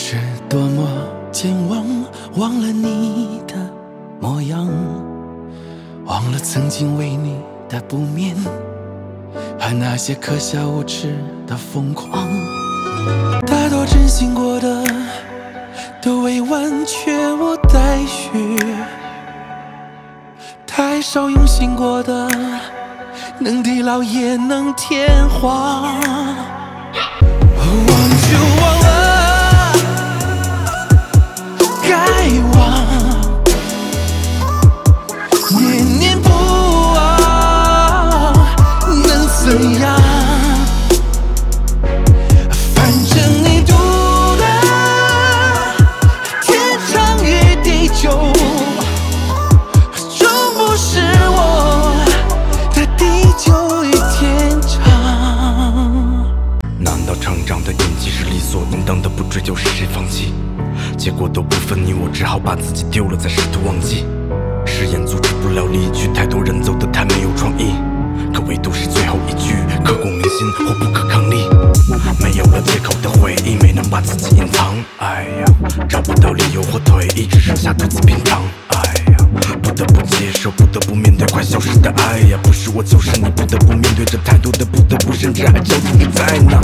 是多么健忘，忘了你的模样，忘了曾经为你的不眠，和那些可笑无耻的疯狂。大多真心过的，都未完却我待续；太少用心过的，能地老也能天荒。其实理所应当的不追究是谁放弃，结果都不分你我，只好把自己丢了再试图忘记。誓言阻止不了离去，太多人走得太没有创意，可唯独是最后一句刻骨铭心或不可抗力。没有了借口的回忆，没能把自己隐藏。哎呀，找不到理由或退意，只剩下独自品尝。哎呀，不得不接受，不得不面对快消失的爱呀，不是我就是你，不得不面对着太多的不得不，甚至爱究竟在哪？